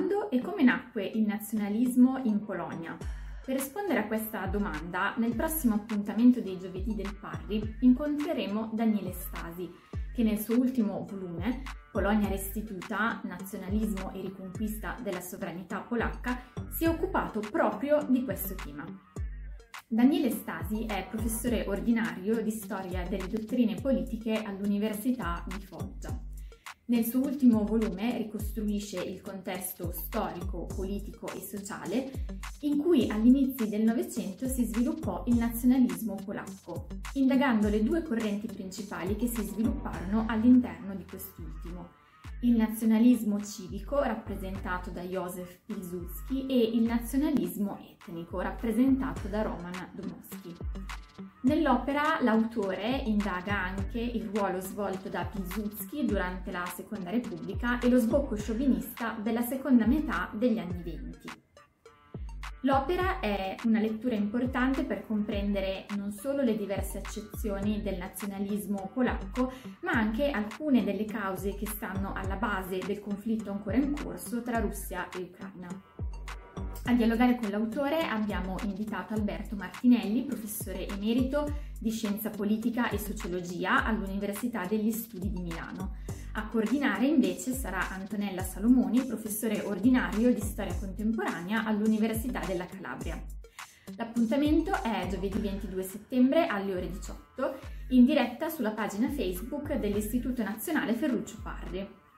Quando e come nacque il nazionalismo in Polonia? Per rispondere a questa domanda, nel prossimo appuntamento dei giovedì del Parri incontreremo Daniele Stasi, che nel suo ultimo volume, Polonia restituta, nazionalismo e riconquista della sovranità polacca, si è occupato proprio di questo tema. Daniele Stasi è professore ordinario di storia delle dottrine politiche all'Università di Foggia. Nel suo ultimo volume ricostruisce il contesto storico, politico e sociale in cui all'inizio del Novecento si sviluppò il nazionalismo polacco, indagando le due correnti principali che si svilupparono all'interno di quest'ultimo, il nazionalismo civico rappresentato da Józef Pilsudski e il nazionalismo etnico rappresentato da Roman Dmowski. Nell'opera l'autore indaga anche il ruolo svolto da Pilsudski durante la Seconda Repubblica e lo sbocco sciovinista della seconda metà degli anni venti. L'opera è una lettura importante per comprendere non solo le diverse accezioni del nazionalismo polacco, ma anche alcune delle cause che stanno alla base del conflitto ancora in corso tra Russia e Ucraina. A dialogare con l'autore abbiamo invitato Alberto Martinelli, professore emerito di scienza politica e sociologia all'Università degli Studi di Milano. A coordinare invece sarà Antonella Salomoni, professore ordinario di storia contemporanea all'Università della Calabria. L'appuntamento è giovedì 22 settembre alle ore 18 in diretta sulla pagina Facebook dell'Istituto Nazionale Ferruccio Parri.